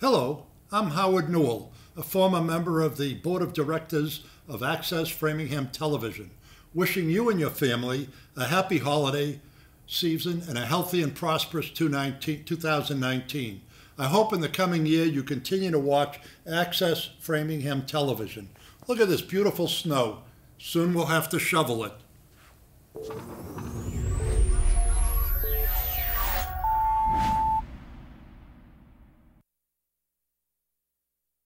Hello, I'm Howard Newell, a former member of the Board of Directors of Access Framingham Television, wishing you and your family a happy holiday season and a healthy and prosperous 2019. I hope in the coming year you continue to watch Access Framingham Television. Look at this beautiful snow. Soon we'll have to shovel it.